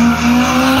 Música